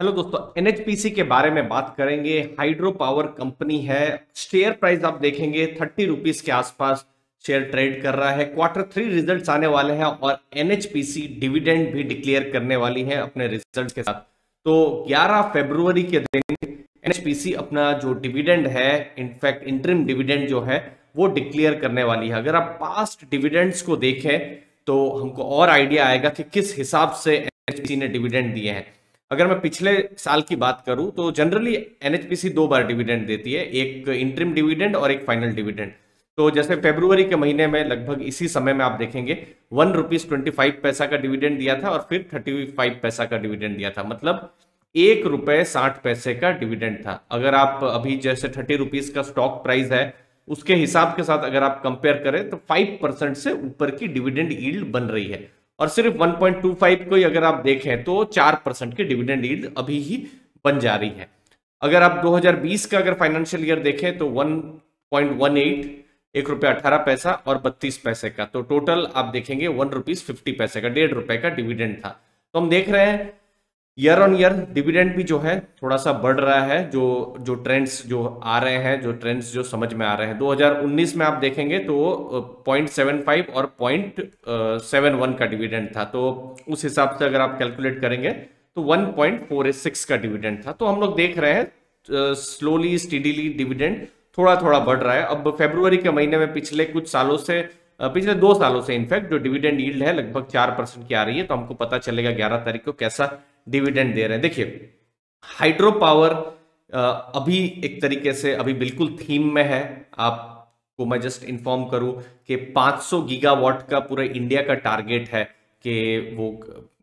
Hello दोस्तों NHPC के बारे में बात करेंगे। हाइड्रो पावर कंपनी है। शेयर प्राइस आप देखेंगे, थर्टी रुपीज़ के आसपास शेयर ट्रेड कर रहा है। क्वार्टर थ्री रिजल्ट्स आने वाले हैं और एनएचपीसी डिविडेंड भी डिक्लेयर करने वाली है अपने रिज़ल्ट के साथ। तो 11 फरवरी के दिन एनएचपीसी अपना जो डिविडेंड है इनफैक्ट इंटरिम डिविडेंड जो है, वो डिक्लेयर करने वाली है। अगर आप पास्ट डिविडेंड्स को देखें तो हमको और आइडिया आएगा कि किस हिसाब से एनएचपीसी ने डिविडेंड दिए हैं। अगर मैं पिछले साल की बात करूँ तो जनरली एनएचपीसी दो बार डिविडेंड देती है, एक इंटरिम डिविडेंड और एक फाइनल डिविडेंड तो जैसे फेब्रुवरी के महीने में लगभग इसी समय में आप देखेंगे वन रुपीज़ ट्वेंटी फाइव पैसा का डिविडेंड दिया था और फिर थर्टी फाइव पैसा का डिविडेंड दिया था. मतलब एक रुपए साठ पैसे का डिविडेंड था. अगर आप अभी जैसे थर्टी रुपीज़ का स्टॉक प्राइस है, उसके हिसाब के साथ अगर आप कंपेयर करें तो फाइव परसेंट से ऊपर की डिविडेंड ईल्ड बन रही है. और सिर्फ़ 1.25 को ही अगर आप देखें तो चार परसेंट की डिविडेंड ईल्ड अभी ही बन जा रही है। अगर आप 2020 का अगर फाइनेंशियल ईयर देखें तो 1.18 एक रुपया अठारह पैसा और बत्तीस पैसे का। तो टोटल आप देखेंगे वन रुपीज़ फिफ्टी पैसे का, डेढ़ रुपए का डिविडेंड था। तो हम देख रहे हैं ईयर ऑन ईयर डिविडेंड भी जो है थोड़ा सा बढ़ रहा है, जो जो ट्रेंड्स जो आ रहे हैं, जो ट्रेंड्स जो समझ में आ रहे हैं। 2019 में आप देखेंगे तो पॉइंट सेवन फाइव और पॉइंट सेवन वन का डिविडेंड था। तो उस हिसाब से अगर आप कैलकुलेट करेंगे तो वन पॉइंट फोर सिक्स का डिविडेंड था। तो हम लोग देख रहे हैं स्लोली स्टीडीली डिविडेंड थोड़ा थोड़ा बढ़ रहा है। अब फेब्रुवरी के महीने में पिछले कुछ सालों से पिछले दो सालों से इनफैक्ट जो डिविडेंड यील्ड है लगभग चार परसेंट की आ रही है। तो हमको पता चलेगा ग्यारह तारीख को कैसा डिविडेंड दे रहे हैं। देखिए हाइड्रो पावर अभी एक तरीके से अभी बिल्कुल थीम में है। आपको मैं जस्ट इन्फॉर्म करूँ कि 500 गीगावाट का पूरे इंडिया का टारगेट है कि वो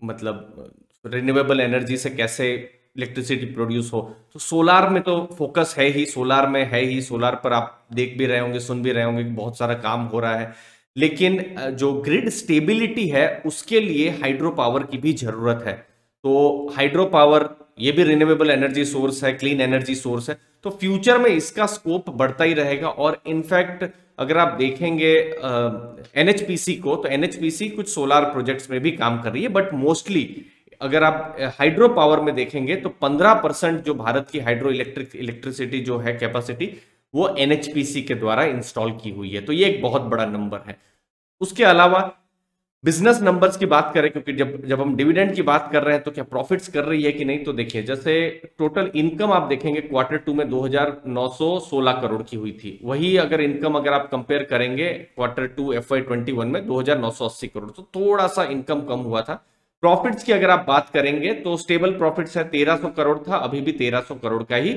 मतलब रिन्यूएबल एनर्जी से कैसे इलेक्ट्रिसिटी प्रोड्यूस हो। तो सोलार में तो फोकस है ही सोलार में है ही। सोलार पर आप देख भी रहे होंगे, सुन भी रहे होंगे बहुत सारा काम हो रहा है। लेकिन जो ग्रिड स्टेबिलिटी है, उसके लिए हाइड्रो पावर की भी ज़रूरत है। तो हाइड्रो पावर ये भी रिन्यूएबल एनर्जी सोर्स है क्लीन एनर्जी सोर्स है तो फ्यूचर में इसका स्कोप बढ़ता ही रहेगा और इनफैक्ट अगर आप देखेंगे एनएचपीसी को तो एनएचपीसी कुछ सोलार प्रोजेक्ट्स में भी काम कर रही है बट मोस्टली अगर आप हाइड्रो पावर में देखेंगे तो 15 परसेंट जो भारत की हाइड्रो इलेक्ट्रिक इलेक्ट्रिसिटी जो है कैपेसिटी वो एनएचपीसी के द्वारा इंस्टॉल की हुई है। तो ये एक बहुत बड़ा नंबर है। उसके अलावा बिज़नेस नंबर्स की बात करें, क्योंकि जब जब हम डिविडेंड की बात कर रहे हैं तो क्या प्रॉफिट्स कर रही है कि नहीं तो देखिए, जैसे टोटल इनकम आप देखेंगे, क्वार्टर टू में 2916 करोड़ की हुई थी। वही अगर इनकम अगर आप कंपेयर करेंगे, quarter two F I twenty one में 2980 करोड़ तो थोड़ा सा इनकम कम हुआ था। प्रॉफिट्स की अगर आप बात करेंगे तो स्टेबल प्रॉफिट्स है, तेरह करोड़ था, अभी भी तेरह करोड़ का ही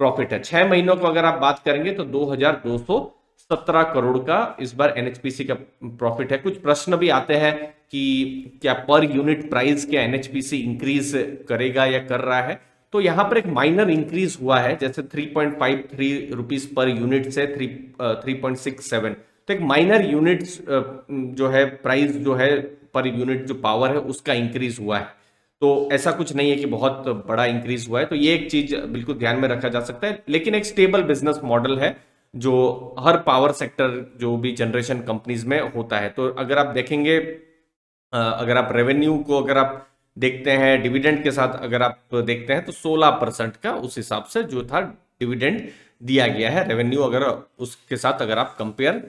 प्रॉफिट है। छह महीनों को अगर आप बात करेंगे तो दो हज़ार दो सौ सत्रह करोड़ का इस बार एनएचपीसी का प्रॉफिट है। कुछ प्रश्न भी आते हैं कि क्या पर यूनिट प्राइस क्या एनएचपीसी इंक्रीज करेगा या कर रहा है? तो यहाँ पर एक माइनर इंक्रीज हुआ है, जैसे 3.53 रुपीस पर यूनिट से 3 3.67 तो एक माइनर यूनिट जो है प्राइस जो है पर यूनिट जो पावर है, उसका इंक्रीज हुआ है। तो ऐसा कुछ नहीं है कि बहुत बड़ा इंक्रीज हुआ है। तो ये एक चीज़ बिल्कुल ध्यान में रखा जा सकता है। लेकिन एक स्टेबल बिज़नेस मॉडल है। जो हर पावर सेक्टर जो भी जनरेशन कंपनीज़ में होता है। तो अगर आप देखेंगे अगर आप रेवेन्यू को अगर आप देखते हैं डिविडेंड के साथ अगर आप देखते हैं तो 16 परसेंट का उस हिसाब से जो था डिविडेंड दिया गया है। रेवेन्यू अगर उसके साथ अगर आप कंपेयर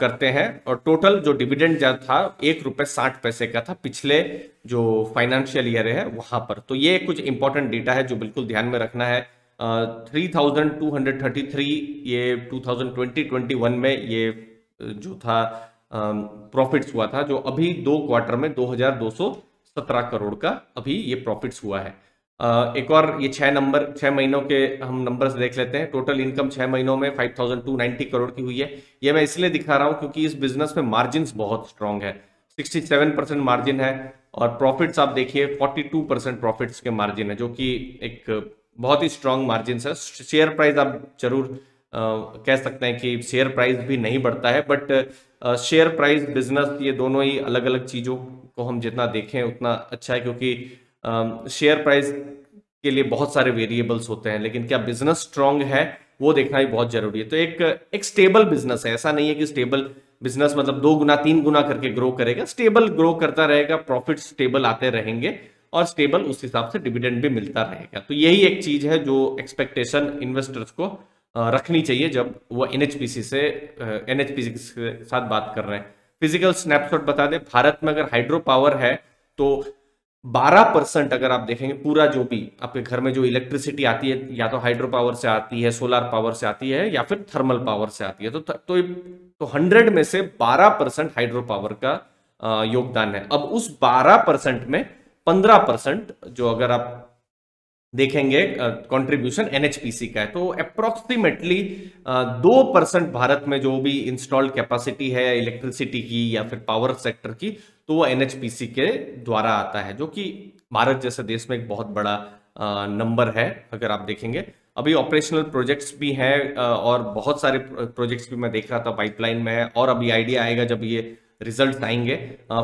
करते हैं, और टोटल जो डिविडेंड जो था, एक रुपए साठ पैसे का था पिछले जो फाइनेंशियल ईयर है वहाँ पर। तो ये कुछ इंपॉर्टेंट डेटा है जो बिल्कुल ध्यान में रखना है। Three thousand two hundred thirty three ये two thousand twenty twenty one में ये जो था प्रॉफिट्स हुआ था, जो अभी दो क्वार्टर में दो हज़ार दो सौ सत्रह करोड़ का अभी ये प्रॉफिट्स हुआ है। एक और ये छह नंबर, छह महीनों के हम नंबर्स देख लेते हैं। टोटल इनकम छह महीनों में five thousand two ninety crore की हुई है। ये मैं इसलिए दिखा रहा हूँ क्योंकि इस बिज़नेस में मार्जिन बहुत स्ट्रांग है। सिक्सटी सेवन परसेंट मार्जिन है और प्रॉफिट्स आप देखिए फोर्टी टू परसेंट प्रॉफिट्स के मार्जिन है, जो कि एक बहुत ही स्ट्रांग मार्जिन है। शेयर प्राइस आप ज़रूर कह सकते हैं कि शेयर प्राइस भी नहीं बढ़ता है बट शेयर प्राइस बिज़नेस ये दोनों ही अलग अलग चीज़ों को हम जितना देखें उतना अच्छा है, क्योंकि शेयर प्राइस के लिए बहुत सारे वेरिएबल्स होते हैं, लेकिन क्या बिज़नेस स्ट्रांग है, वो देखना भी बहुत ज़रूरी है। तो एक एक स्टेबल बिज़नेस है। ऐसा नहीं है कि स्टेबल बिज़नेस मतलब दो गुना, तीन गुना करके ग्रो करेगा। स्टेबल ग्रो करता रहेगा प्रॉफिट स्टेबल आते रहेंगे। और स्टेबल उस हिसाब से डिविडेंड भी मिलता रहेगा। तो यही एक चीज़ है जो एक्सपेक्टेशन इन्वेस्टर्स को रखनी चाहिए जब वो एनएचपीसी से एनएचपीसी के साथ बात कर रहे हैं। फ़िज़िकल स्नैपशॉट बता दें भारत में अगर हाइड्रो पावर है तो 12 परसेंट अगर आप देखेंगे पूरा जो भी आपके घर में जो इलेक्ट्रिसिटी आती है या तो हाइड्रो पावर से आती है सोलर पावर से आती है या फिर थर्मल पावर से आती है तो तो, तो हंड्रेड में से 12 परसेंट हाइड्रो पावर का योगदान है। अब उस 12 परसेंट में 15 परसेंट जो अगर आप देखेंगे कंट्रीब्यूशन uh, एनएचपीसी का है। तो अप्रोक्सीमेटली दो परसेंट भारत में जो भी इंस्टॉल्ड कैपेसिटी है इलेक्ट्रिसिटी की या फिर पावर सेक्टर की तो वो एनएचपीसी के द्वारा आता है जो कि भारत जैसे देश में एक बहुत बड़ा नंबर uh, है अगर आप देखेंगे। अभी ऑपरेशनल प्रोजेक्ट्स भी हैं और बहुत सारे प्रोजेक्ट्स भी मैं देख रहा था पाइपलाइन में है और अभी आइडिया आएगा जब ये रिज़ल्ट आएँगे।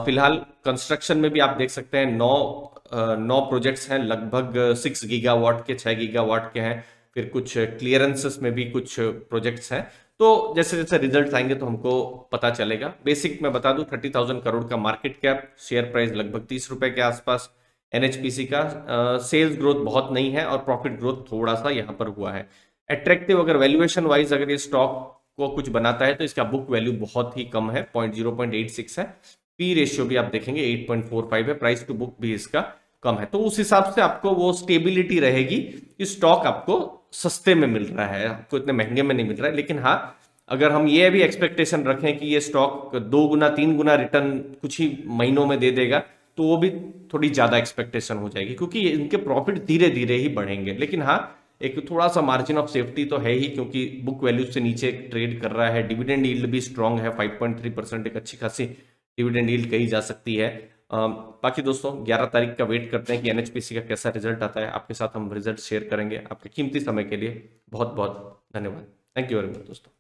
फ़िलहाल कंस्ट्रक्शन में भी आप देख सकते हैं नौ नौ प्रोजेक्ट्स हैं, लगभग सिक्स गीगावाट के, छह गीगावाट के हैं। फिर कुछ क्लियरेंसेस में भी कुछ प्रोजेक्ट्स हैं। तो जैसे जैसे रिज़ल्ट आएँगे तो हमको पता चलेगा। बेसिक मैं बता दूँ, थर्टी थाउज़ेंड करोड़ का मार्केट कैप, शेयर प्राइस लगभग तीस रुपए के आसपास। एनएचपीसी का सेल्स ग्रोथ बहुत नहीं है और प्रॉफिट ग्रोथ थोड़ा सा यहाँ पर हुआ है। अट्रैक्टिव अगर वैल्यूएशन वाइज अगर ये स्टॉक को कुछ बनाता है तो इसका बुक वैल्यू बहुत ही कम है point zero point eight six है। पी रेशियो भी आप देखेंगे एट पॉइंट फोर फाइव है प्राइस टू बुक भी इसका कम है। तो उस हिसाब से आपको वो स्टेबिलिटी रहेगी कि स्टॉक आपको सस्ते में मिल रहा है, आपको इतने महँगे में नहीं मिल रहा है। लेकिन हाँ अगर हम ये भी एक्सपेक्टेशन रखें कि ये स्टॉक दो गुना, तीन गुना रिटर्न कुछ ही महीनों में दे देगा तो वो भी थोड़ी ज़्यादा एक्सपेक्टेशन हो जाएगी, क्योंकि इनके प्रॉफिट धीरे धीरे ही बढ़ेंगे। लेकिन हाँ एक थोड़ा सा मार्जिन ऑफ़ सेफ्टी तो है ही, क्योंकि बुक वैल्यू से नीचे ट्रेड कर रहा है। डिविडेंड ईल्ड भी स्ट्रांग है 5.3 परसेंट एक अच्छी खासी डिविडेंड ईल्ड कही जा सकती है। बाकी दोस्तों 11 तारीख का वेट करते हैं कि एनएचपीसी का कैसा रिज़ल्ट आता है। आपके साथ हम रिज़ल्ट शेयर करेंगे। आपके कीमती समय के लिए बहुत बहुत धन्यवाद। थैंक यू वेरी मच दोस्तों।